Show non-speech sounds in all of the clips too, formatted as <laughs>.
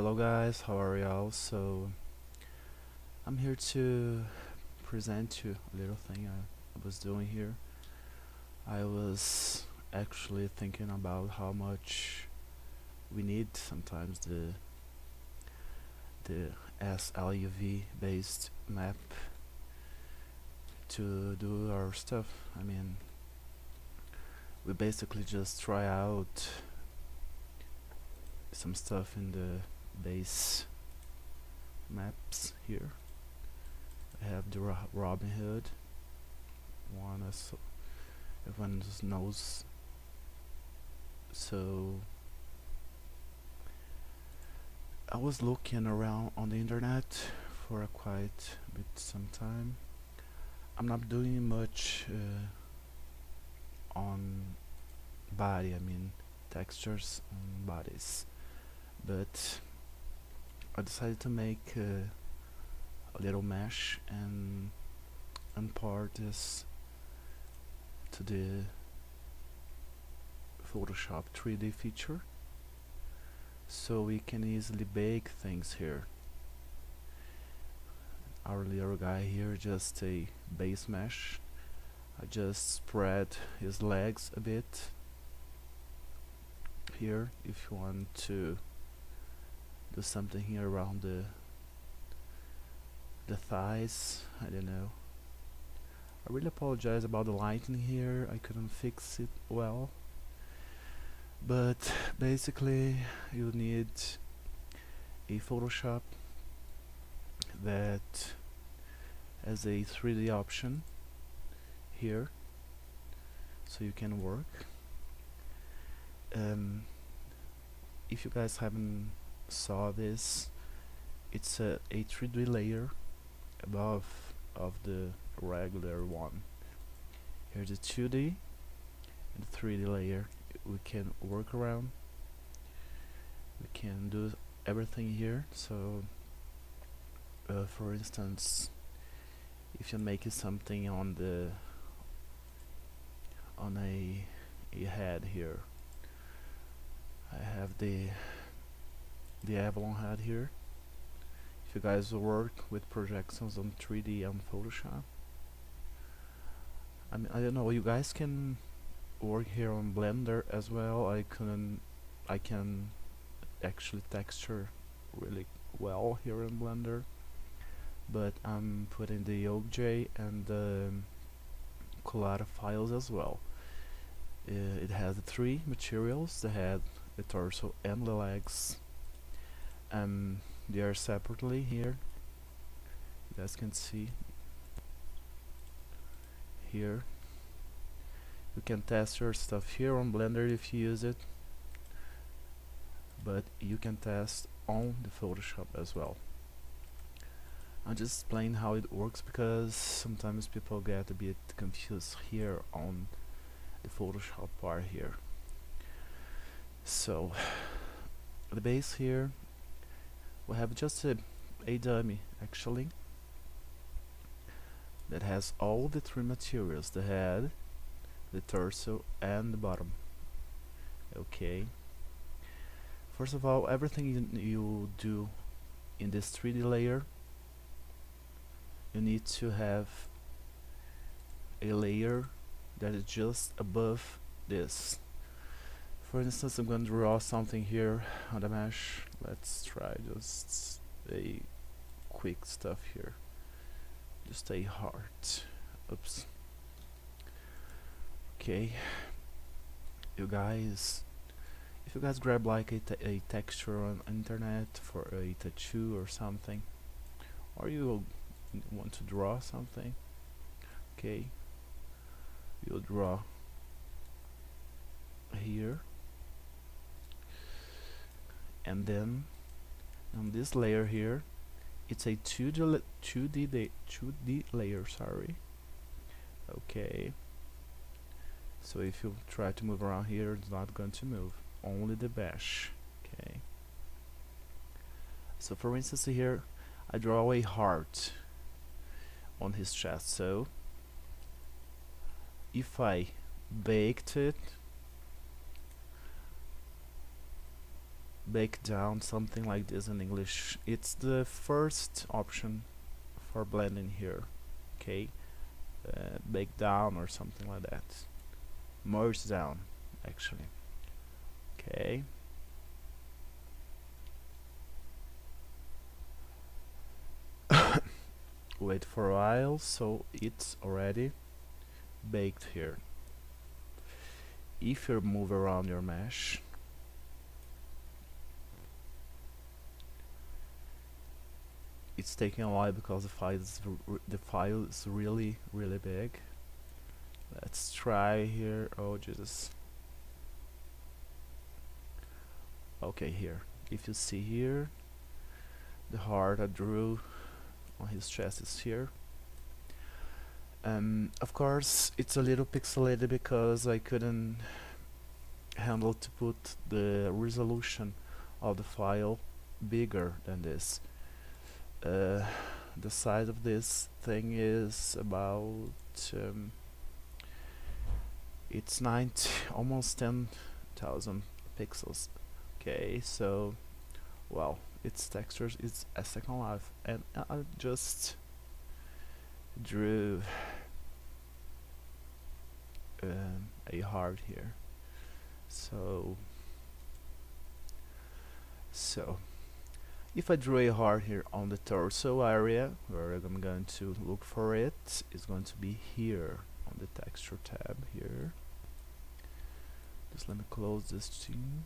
hello guys, how are y'all? So I'm here to present you a little thing I, I was doing here. I was actually thinking about how much we need sometimes the the SLUV based map to do our stuff. I mean we basically just try out some stuff in the base maps here. I have the Ro Robin Wood. One as everyone knows. So I was looking around on the internet for a quite bit some time. I'm not doing much uh, on body I mean textures on bodies. But I decided to make uh, a little mesh and import this to the Photoshop 3D feature so we can easily bake things here. Our little guy here just a base mesh I just spread his legs a bit here if you want to something here around the the thighs I don't know. I really apologize about the lighting here I couldn't fix it well. But basically you need a Photoshop that has a 3D option here so you can work. Um, if you guys haven't saw this it's a, a 3D layer above of the regular one. Here's a 2D and 3D layer. We can work around. We can do everything here. So uh, for instance if you're making something on the on a, a head here I have the the Avalon head here. If you guys work with projections on 3D and Photoshop I mean I don't know you guys can work here on Blender as well. I can I can actually texture really well here in Blender but I'm putting the OBJ and the Collada files as well. Uh, it has the three materials. The head the torso and the legs um, they are separately here. You guys can see here. You can test your stuff here on blender if you use it. But you can test on the photoshop as well. I'm just explaining how it works because sometimes people get a bit confused here on the photoshop part here. So the base here we have just a, a dummy actually that has all the three materials the head the torso and the bottom. Okay. First of all everything you, you do in this 3D layer you need to have a layer that is just above this for instance I'm going to draw something here on the mesh. Let's try just a quick stuff here. Just a heart. Oops. Okay. You guys if you guys grab like a, texture on internet for a tattoo or something or you want to draw something okay you'll draw here and then on this layer here it's a 2D 2D 2D layer sorry. Okay. So if you try to move around here it's not going to move only the bash. Okay. So for instance here I draw a heart on his chest. So if I baked it bake down something like this in English. It's the first option for blending here okay? Uh, bake down or something like that. Merge down actually okay? <coughs> Wait for a while so it's already baked here. If you move around your mesh it's taking a while because the file is the file is really really big. Let's try here. Oh Jesus. Okay here. If you see here the heart I drew on his chest is here. Um, of course it's a little pixelated because I couldn't handle to put the resolution of the file bigger than this the size of this thing is about um, it's 90 <laughs> almost 10,000 pixels. Okay so well its textures is a second life. And I just drew um, a heart here. So so if I draw a heart here on the torso area where I'm going to look for it, it is going to be here on the texture tab here. Just let me close this scene.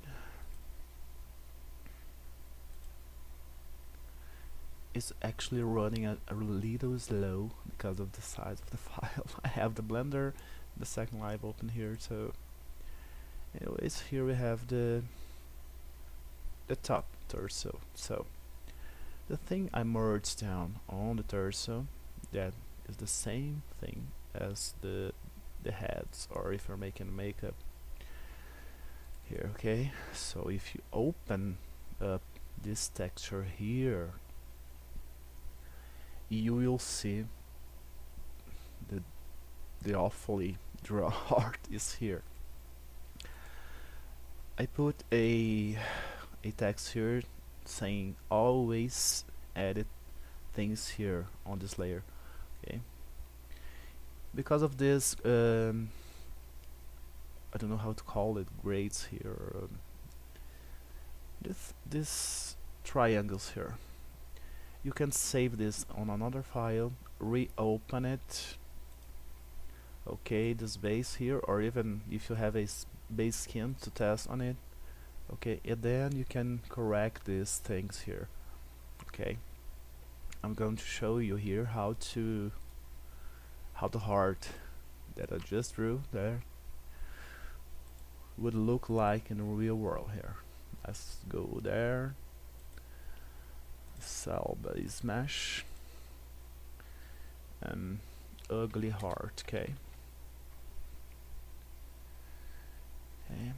It's actually running a, a little slow because of the size of the <laughs> file. I have the blender the second live open here so anyways here we have the the top torso. So the thing I merged down on the torso that is the same thing as the the heads or if you're making makeup. Here okay? So if you open up this texture here you will see the the awfully draw <laughs> heart is here. I put a a text here saying always edit things here on this layer okay? Because of this um, I don't know how to call it grades here um, this this triangles here. You can save this on another file reopen it okay this base here or even if you have a base skin to test on it okay and then you can correct these things here. Okay. I'm going to show you here how to how the heart that I just drew there would look like in the real world here. Let's go there. Cell base mesh. And ugly heart okay. Okay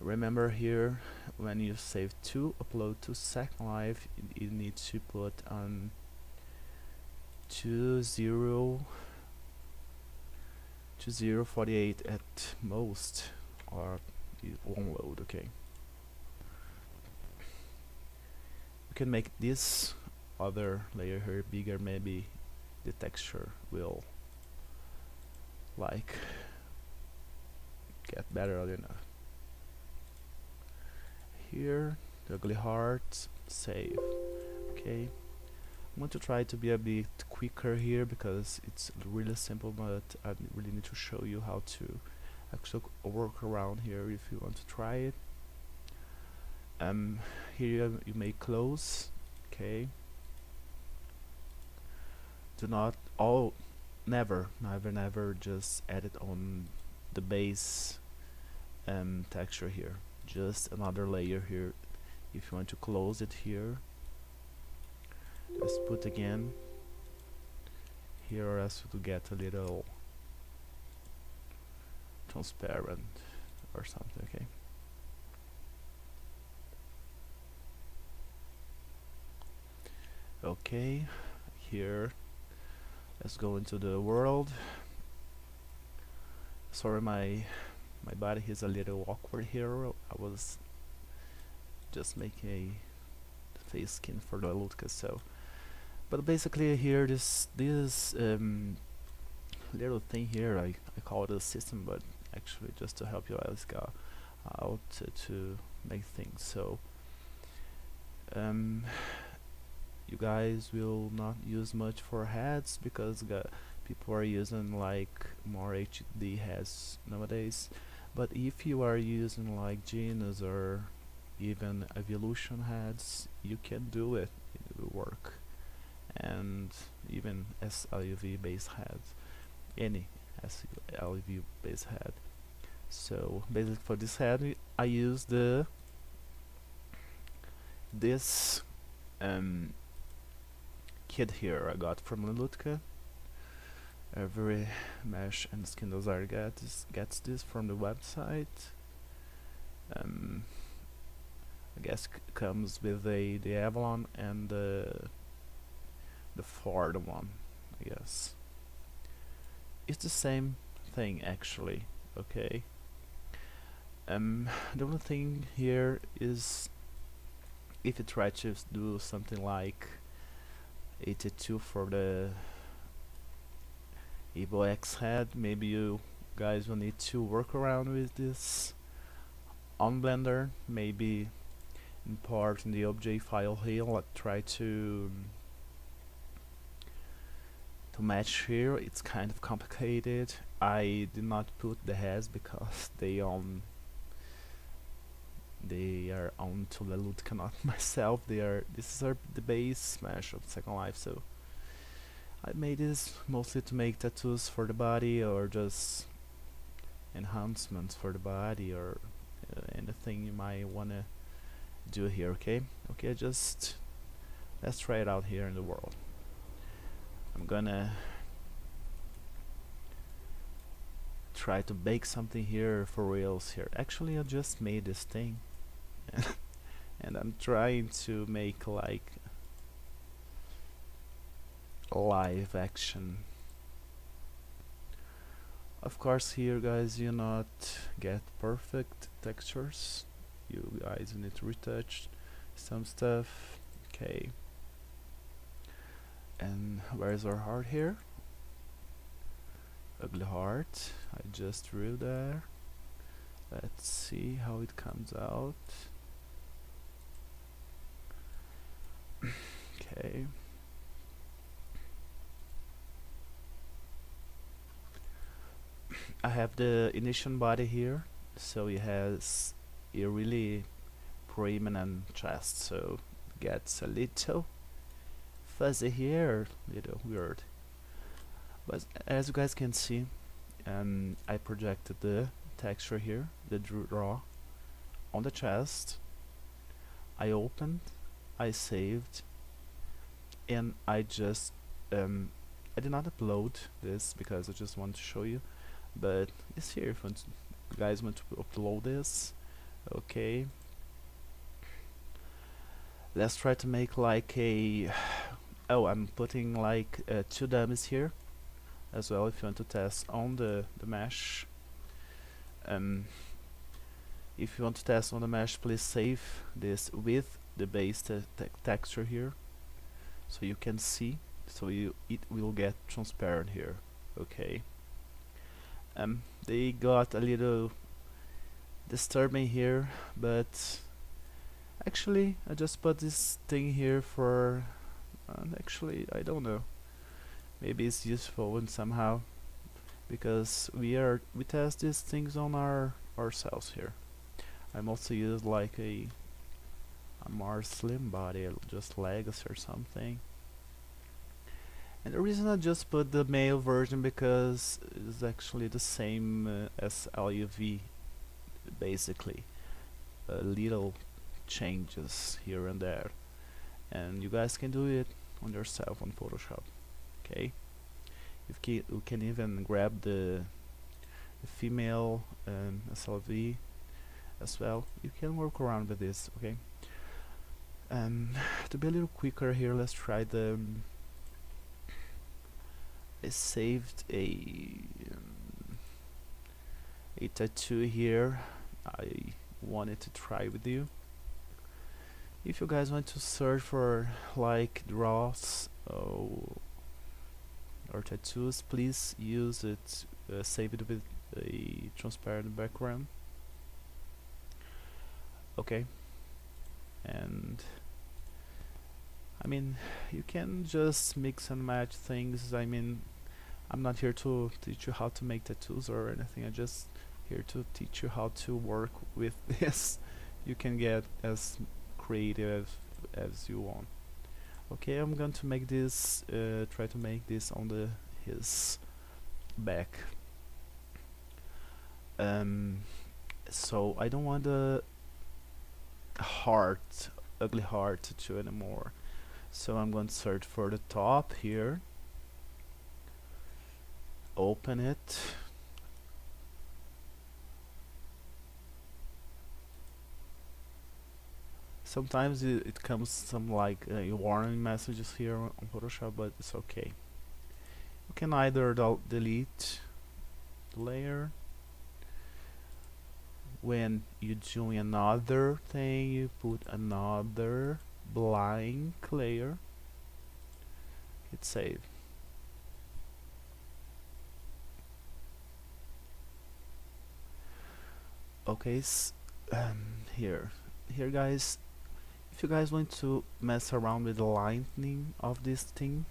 remember here when you save to upload to second life you, you need to put on two zero two zero forty eight at most or it won't load okay? We can make this other layer here bigger maybe the texture will like get better I don't know here. The ugly heart. Save. Okay. I'm going to try to be a bit quicker here because it's really simple but I really need to show you how to actually work around here if you want to try it. Um, here you may close. Okay. Do not all never never never just edit on the base um, texture here just another layer here. If you want to close it here let's put again here as to get a little transparent or something okay? Okay here let's go into the world. Sorry my my body is a little awkward here. I was just making a face skin for the Lutka so. But basically here this this um, little thing here I, I call it a system but actually just to help you guys go out to, to make things. So um, you guys will not use much for heads because people are using like more HD heads nowadays. But if you are using like Genus or even evolution heads you can do it it will work. And even SLUV base heads any SLUV base head so basically for this head I use the this um, kit here I got from Lelutka every mesh and skin. Designer gets, gets this from the website. Um, I guess comes with the, the Avalon and the the Ford one I guess. It's the same thing actually okay? Um, the only thing here is if you try to do something like 82 for the Evo X head maybe you guys will need to work around with this on Blender maybe import in the object file here let try to to match here. It's kind of complicated. I did not put the heads because they um they are to Lelut cannot <laughs> myself. They are this is our the base smash of Second Life so I made this mostly to make tattoos for the body or just enhancements for the body or uh, anything you might wanna do here okay? Okay just let's try it out here in the world. I'm gonna try to bake something here for reals here. Actually I just made this thing. <laughs> And I'm trying to make like live action. Of course here guys you not get perfect textures. You guys need to retouch some stuff. Okay. And where's our heart here? Ugly heart. I just drew there. Let's see how it comes out. <clears throat> Okay I have the initial body here so it has a really prominent chest so gets a little fuzzy here little weird. But as you guys can see um, I projected the texture here the draw on the chest. I opened I saved and I just um, I did not upload this because I just want to show you but it's here if you guys want to upload this okay. Let's try to make like a <sighs> oh I'm putting like uh, two dummies here as well if you want to test on the, the mesh. Um, if you want to test on the mesh please save this with the base te te texture here so you can see so you it will get transparent here okay um, they got a little disturbing here but actually I just put this thing here for and actually I don't know. Maybe it's useful and somehow because we are we test these things on our ourselves here. I mostly use like a a more slim body just legs or something and the reason I just put the male version because it's actually the same uh, as LUV basically. A little changes here and there. And you guys can do it on yourself on Photoshop okay? You you can even grab the, the female um, SLV as well. You can work around with this okay? Um, <sighs> to be a little quicker here let's try the um, I saved a um, a tattoo here. I wanted to try with you. If you guys want to search for like draws uh, or tattoos please use it uh, save it with a transparent background. Okay. And I mean you can just mix and match things. I mean I'm not here to teach you how to make tattoos or anything. I'm just here to teach you how to work with <laughs> this. You can get as creative as you want. Okay I'm going to make this uh, try to make this on the his back. Um, so I don't want the heart ugly heart tattoo anymore so I'm going to search for the top here. Open it. Sometimes it, it comes some like uh, warning messages here on Photoshop but it's okay. You can either del delete the layer when you're doing another thing you put another blank layer hit save okay um, here. Here guys if you guys want to mess around with the lightning of this thing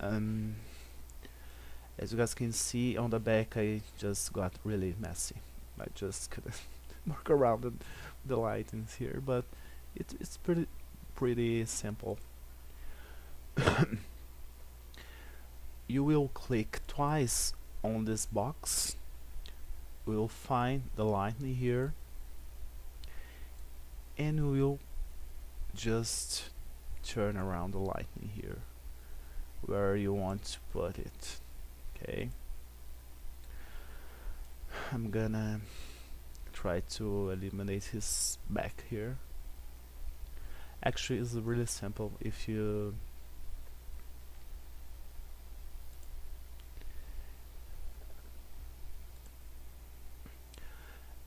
um, as you guys can see on the back I just got really messy. I just couldn't <laughs> work around the, the lightnings here but it, it's pretty pretty simple. <coughs> You will click twice on this box. We'll find the lightning here. And we'll just turn around the lightning here where you want to put it. Okay. I'm gonna try to eliminate his back here actually it's really simple if you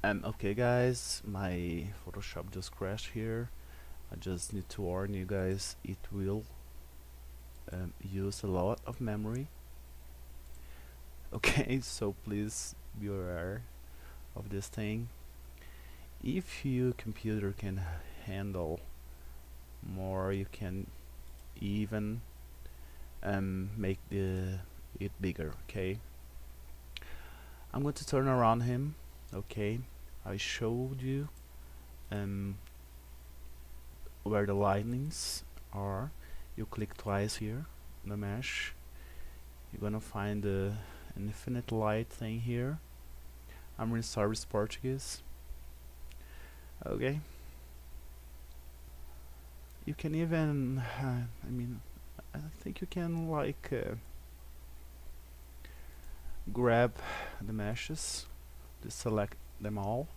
Um, okay guys, my Photoshop just crashed here. I just need to warn you guys, it will um, use a lot of memory. <laughs> Okay, so please be aware of this thing. If your computer can handle more, you can even um, make the it bigger. Okay, I'm going to turn around him. Okay, I showed you um, where the lightnings are. You click twice here the mesh. You're gonna find the infinite light thing here. I'm sorry it's Portuguese. Okay you can even uh, <sighs> I mean I think you can like uh, grab the meshes to select them all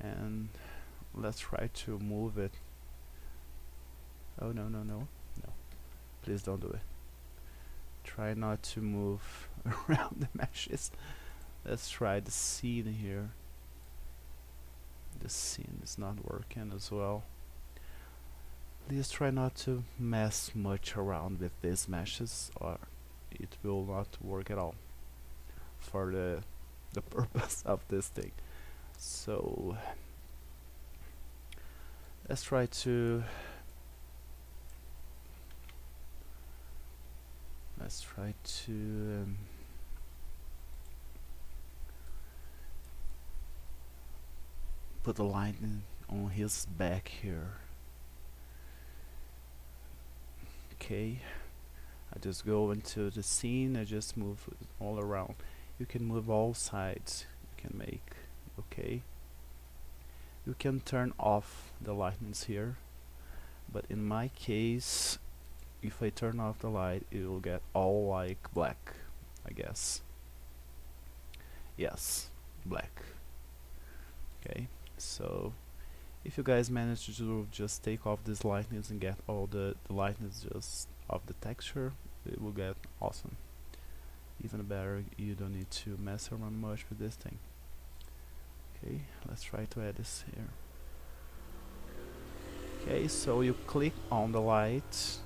and let's try to move it. Oh no no no no. Please don't do it. Try not to move <laughs> around the meshes. Let's try the scene here. The scene is not working as well please try not to mess much around with these meshes or it will not work at all for the the <laughs> purpose of this thing. So let's try to let's try to um, put a line on his back here okay. I just go into the scene I just move all around. You can move all sides you can make okay? You can turn off the lightnings here but in my case if I turn off the light it will get all like black I guess. Yes black okay? So if you guys manage to just take off these lightnings and get all the, the lightnings just of the texture it will get awesome. Even better you don't need to mess around much with this thing. Okay let's try to add this here. Okay so you click on the light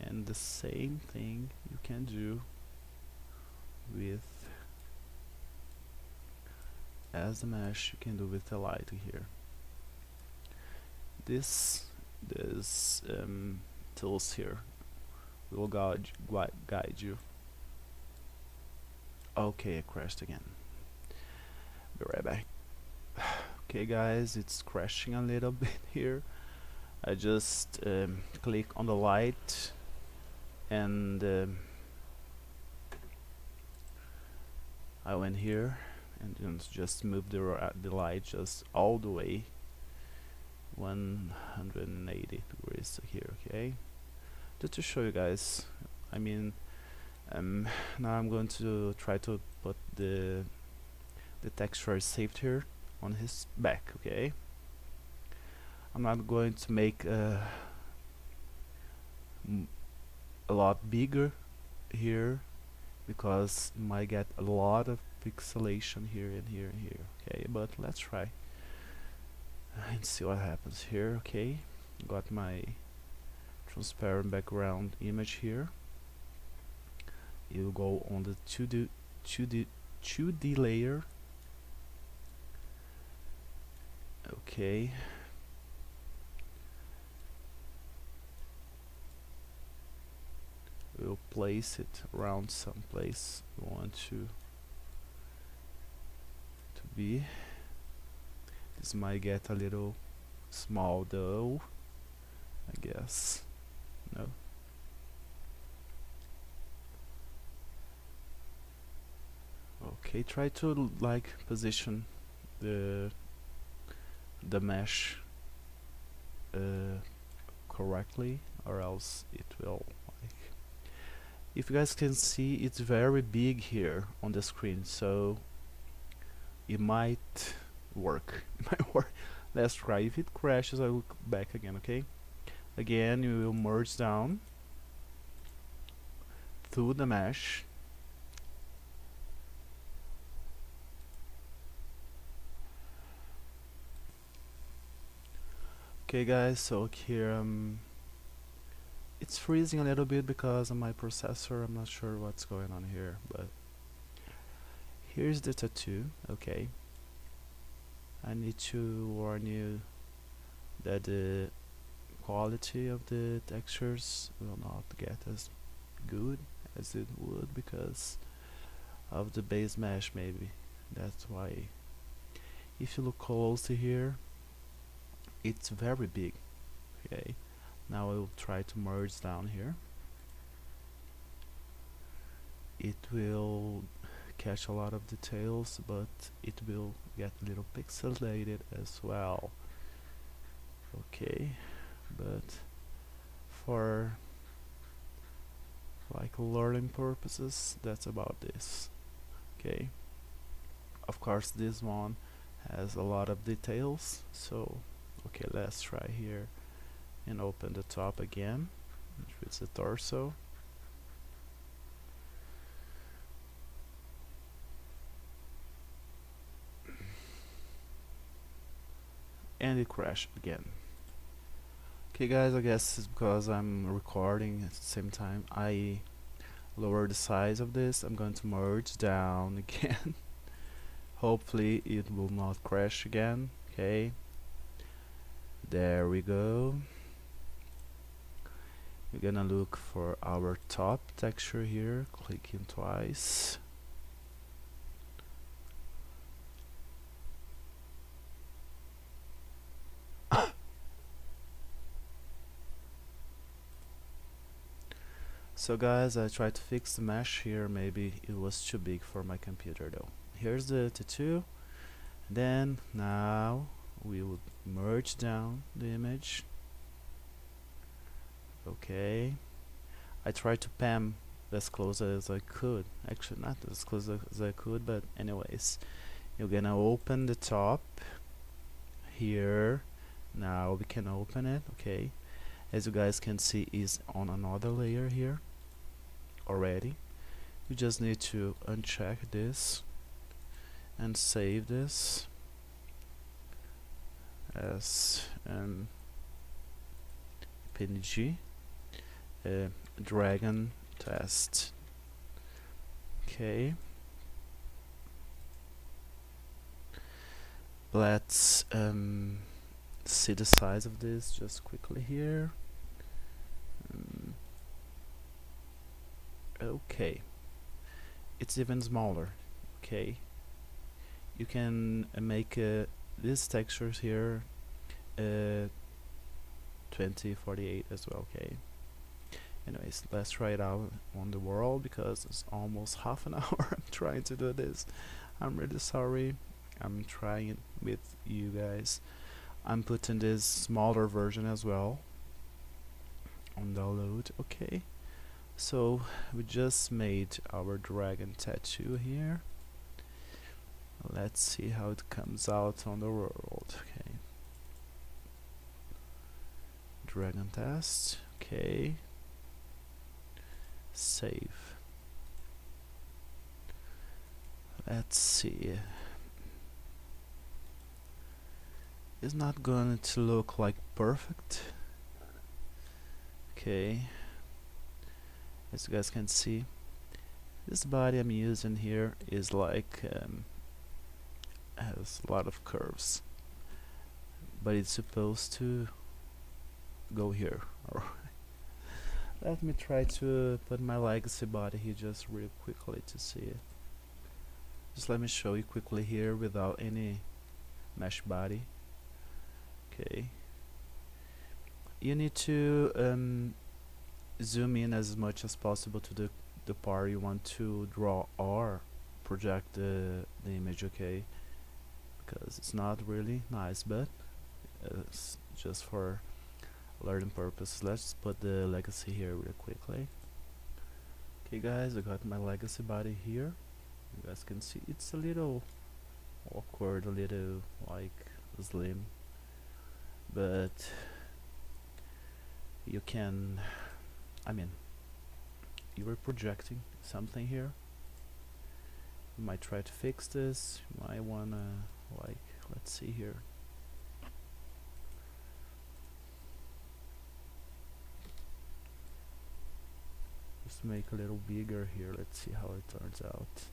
and the same thing you can do with as the mesh you can do with the light here this this um, tools here will guide guide you. Okay I crashed again. Be right back. <sighs> Okay guys it's crashing a little <laughs> bit here. I just um, click on the light and um, I went here and just move the, uh, the light just all the way 180 degrees here okay? Just to show you guys I mean um, now I'm going to try to put the the texture saved here on his back okay? I'm not going to make uh, a lot bigger here because you might get a lot of pixelation here and here and here okay? But let's try and see what happens here. Okay got my transparent background image here. You go on the 2D 2D 2D layer. Okay. We'll place it around some place we want to to be this might get a little small though I guess. No? Okay try to like position the the mesh uh, correctly or else it will like if you guys can see it's very big here on the screen so it might work. <laughs> Might work let's try if it crashes I will back again okay? Again you will merge down through the mesh. Okay guys, so here um, it's freezing a little bit because of my processor, I'm not sure what's going on here, but here's the tattoo, okay. I need to warn you that the quality of the textures will not get as good as it would because of the base mesh maybe, that's why. If you look closely here, it's very big okay now I will try to merge down here it will catch a lot of details but it will get a little pixelated as well. Okay but for like learning purposes that's about this. Okay of course this one has a lot of details so okay let's try here and open the top again which is the torso and it crashed again. Okay guys I guess it's because I'm recording at the same time. I lower the size of this. I'm going to merge down <laughs> again. Hopefully it will not crash again. Okay. There we go. We're gonna look for our top texture here. Clicking twice so guys I tried to fix the mesh here. Maybe it was too big for my computer though. Here's the tattoo then now we would merge down the image. Okay. I tried to pan as close as I could. Actually not as close as I could but anyways. You're gonna open the top here. Now we can open it. Okay. As you guys can see is on another layer here already. You just need to uncheck this and save this as an PNG uh, dragon test. Okay. Let's um, see the size of this just quickly here okay. It's even smaller. Okay. You can uh, make uh, these textures here uh, 2048 as well okay. Anyways let's try it out on the world because it's almost <laughs> half an <laughs> hour. I'm trying to do this. I'm really sorry. I'm trying it with you guys. I'm putting this smaller version as well on download okay so we just made our dragon tattoo here. Let's see how it comes out on the world. Okay. Dragon test. Okay. Save. Let's see. It's not going to look like perfect. Okay as you guys can see this body I'm using here is like um, has a lot of curves but it's supposed to go here <laughs> let me try to put my legacy body here just real quickly to see it. Just let me show you quickly here without any mesh body. Okay. You need to um, zoom in as much as possible to the the part you want to draw or project the, the image okay? Because it's not really nice but it's just for learning purposes let's put the legacy here real quickly. Okay guys I got my legacy body here. You guys can see it's a little awkward a little like slim. But you can I mean you were projecting something here. You might try to fix this. You might wanna like let's see here. Just make a little bigger here. Let's see how it turns out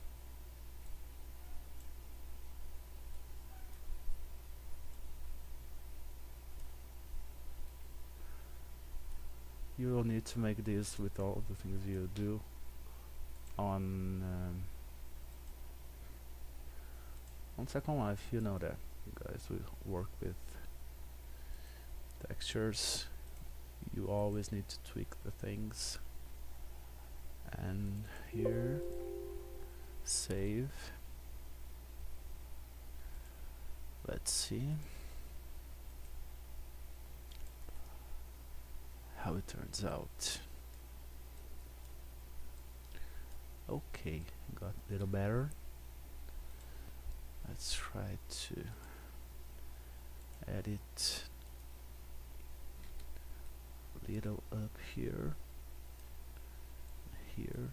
you will need to make this with all the things you do on um, on Second Life. You know that you guys. Will work with textures. You always need to tweak the things. And here save. Let's see how it turns out. Okay got a little better. Let's try to edit a little up here here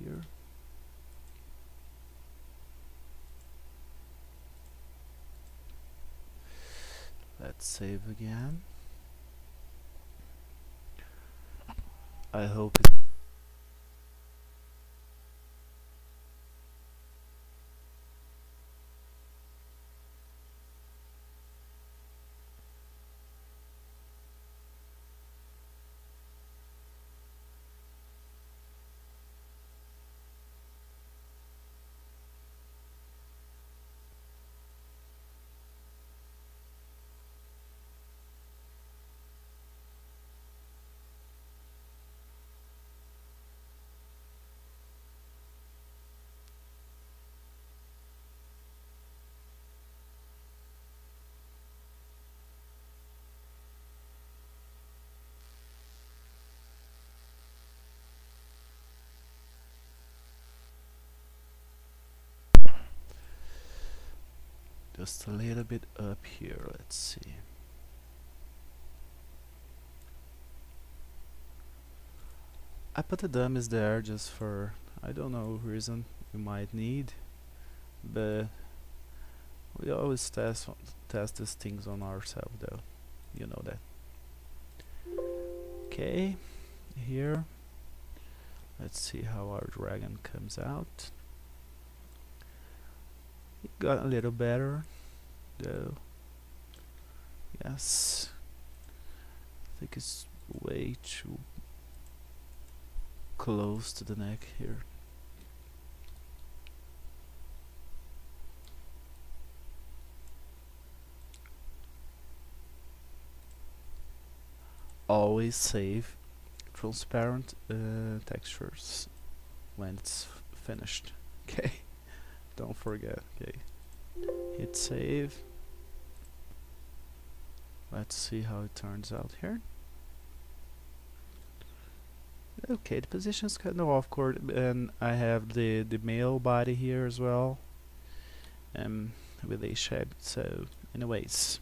here. Let's save again I hope just a little bit up here let's see. I put the dummies there just for I don't know reason we might need but we always test test these things on ourselves though. You know that. Okay here. Let's see how our dragon comes out it got a little better though. Yes. I think it's way too close to the neck here. Always save transparent uh, textures when it's finished. <laughs> Okay don't forget okay. Hit save. Let's see how it turns out here. Okay the position is kind of off court and I have the the male body here as well um, with a shape so anyways.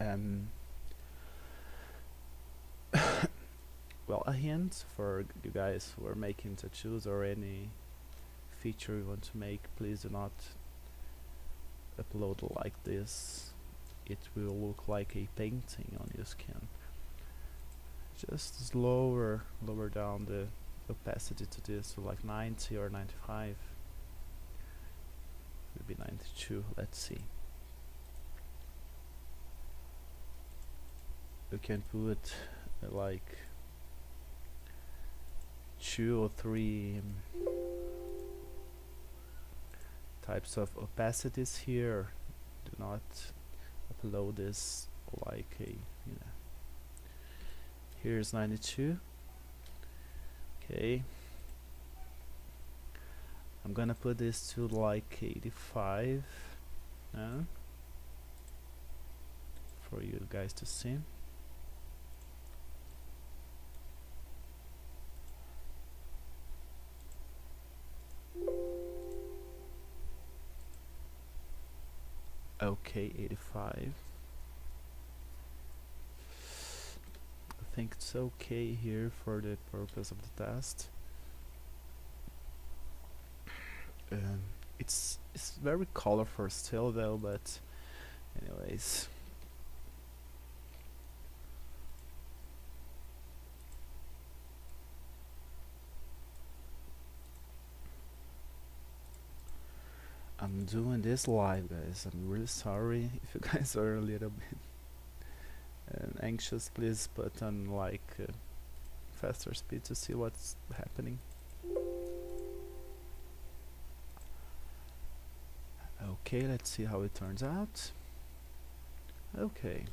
Um, <coughs> well a hint for you guys who are making tattoos or any feature you want to make please do not upload like this. It will look like a painting on your skin. Just lower lower down the opacity to this to like 90 or 95 maybe 92 let's see. You can put uh, like two or three um, types of opacities here. Do not upload this like a you know. Here's 92 okay. I'm gonna put this to like 85 now. For you guys to see okay 85 I think it's okay here for the purpose of the test. Um, it's it's very colorful still though but anyways I'm doing this live guys. I'm really sorry <laughs> if you guys are a little bit uh, anxious. Please put on like uh, faster speed to see what's happening. Okay let's see how it turns out. Okay.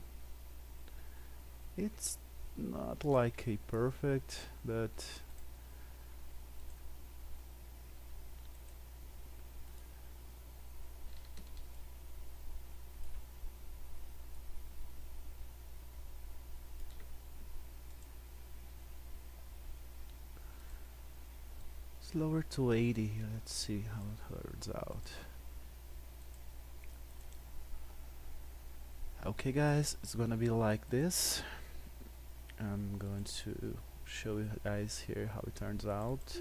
It's not like a perfect but lower to 80 let's see how it turns out. Okay guys it's gonna be like this. I'm going to show you guys here how it turns out.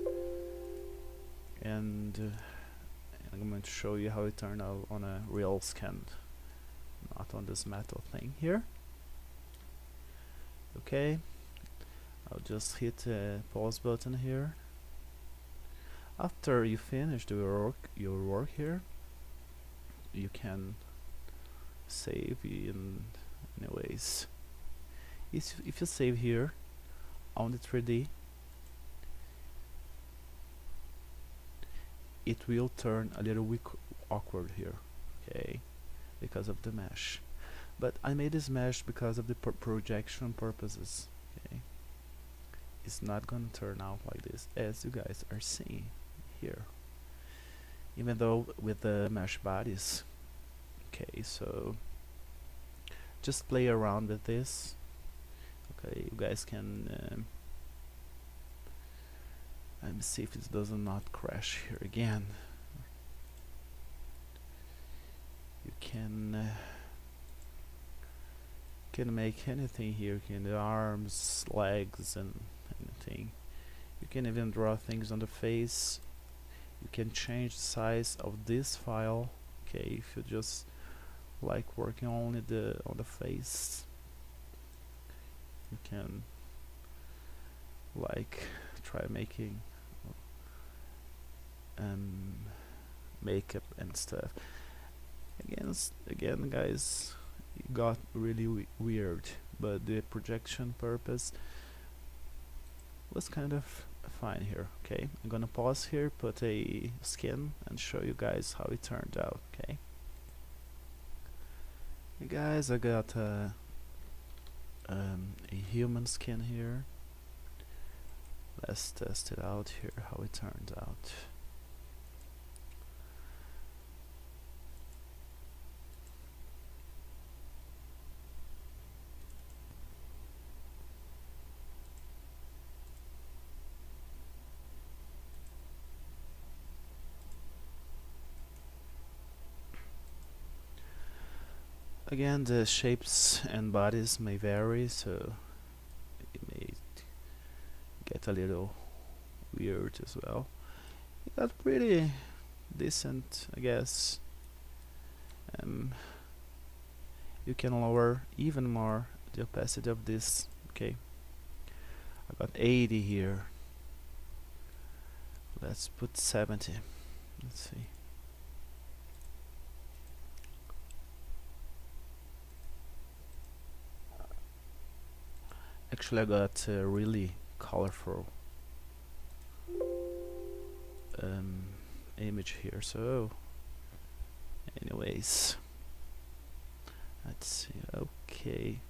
And uh, I'm going to show you how it turned out on a real scan not on this metal thing here. Okay. I'll just hit the pause button here after you finish your work your work here you can save in anyways if, if you save here on the 3D it will turn a little weak awkward here okay because of the mesh. But I made this mesh because of the projection purposes okay. It's not gonna turn out like this as you guys are seeing here. Even though with the mesh bodies. Okay so just play around with this. Okay you guys can um, let me see if it does not crash here again. You can uh, can make anything here. You can arms legs and anything. You can even draw things on the face you can change the size of this file okay if you just like working only the on the face. You can like try making um, makeup and stuff. Again again guys it got really weird but the projection purpose was kind of fine here okay. I'm gonna pause here put a skin and show you guys how it turned out okay? Hey guys I got a, um, a human skin here. Let's test it out here how it turned out Again, the shapes and bodies may vary, so it may get a little weird as well. It got pretty decent, I guess. Um, you can lower even more the opacity of this. Okay, I got 80 here. Let's put 70. Let's see. Actually I got a really colorful um, image here so anyways. Let's see okay.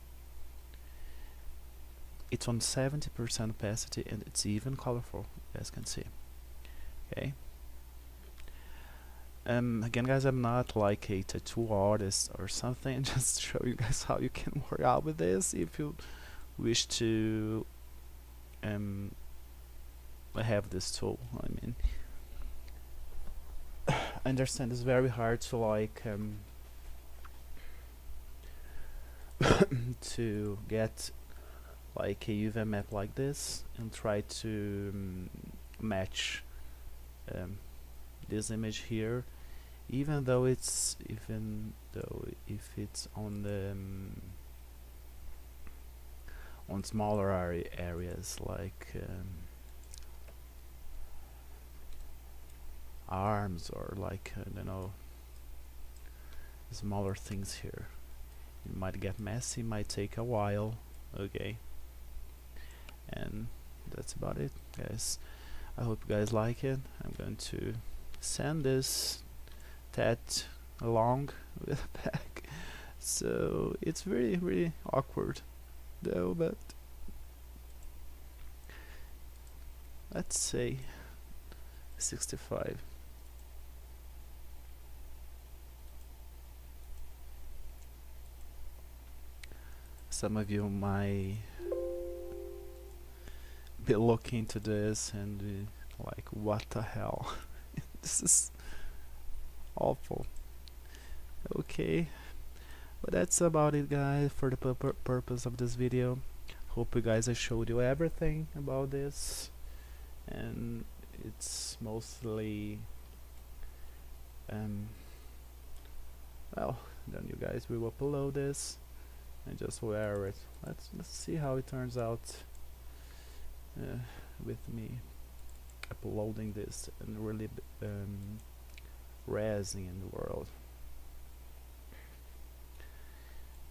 It's on 70% opacity and it's even colorful you guys can see. Okay. Um, again guys I'm not like a tattoo artist or something <laughs> just show you guys how you can <laughs> work out with this if you wish to um, have this tool I mean. <sighs> I understand it's very hard to like um, <coughs> to get like a UV map like this and try to um, match um, this image here. Even though it's even though if it's on the um, on smaller area areas like um, arms or like I don't know smaller things here. It might get messy might take a while okay? And that's about it guys. I hope you guys like it. I'm going to send this tat along <laughs> with a pack so it's really really awkward though, but let's say 65. Some of you might be looking into this and be like, what the hell? <laughs> this is awful. Okay. But that's about it guys for the pur purpose of this video. Hope you guys I showed you everything about this. And it's mostly um well then you guys we will upload this and just wear it. Let's let's see how it turns out uh, with me uploading this and really um, raising in the world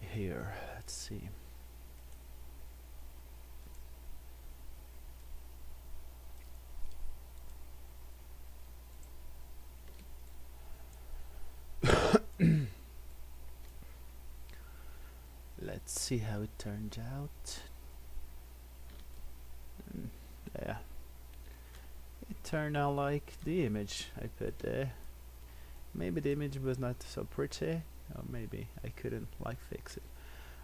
here. Let's see. <coughs> Let's see how it turns out. Mm, yeah. It turned out like the image I put there. Maybe the image was not so pretty, Oh, maybe. I couldn't like fix it.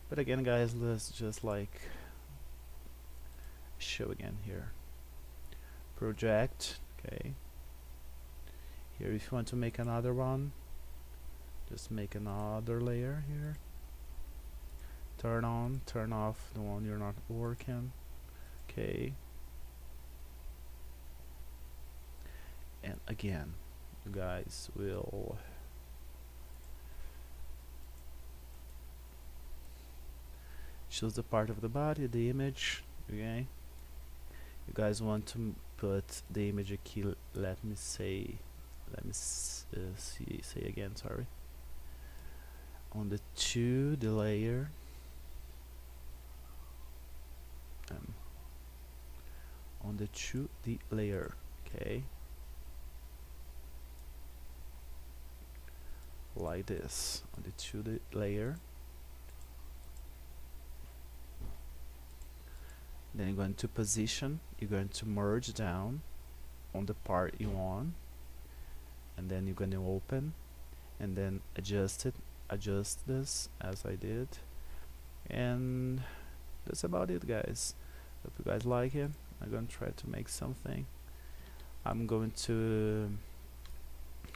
But again guys let's just like show again here. Project okay. Here if you want to make another one just make another layer here. Turn on turn off the one you're not working okay. And again you guys will choose the part of the body the image okay? You guys want to put the image key let me say let me uh, see say again sorry. On the 2D layer. Um, on the 2 the layer okay? Like this. On the 2D layer then you're going to position you're going to merge down on the part you want and then you're going to open and then adjust it adjust this as I did. And that's about it guys. Hope you guys like it. I'm gonna try to make something. I'm going to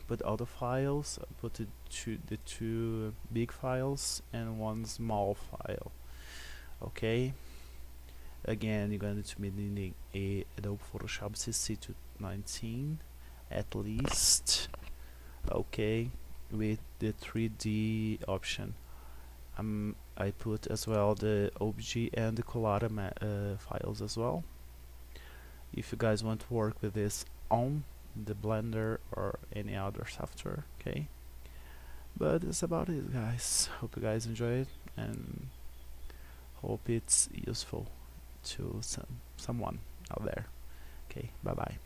put all the files put the two, the two big files and one small file. Okay again you're going to be needing a Adobe Photoshop. CC 219 at least. Okay with the 3D option. Um, I put as well the OBJ and the Collada uh, files as well. If you guys want to work with this on the Blender or any other software okay. But that's about it guys. Hope you guys enjoy it and hope it's useful to some someone out there. Okay bye bye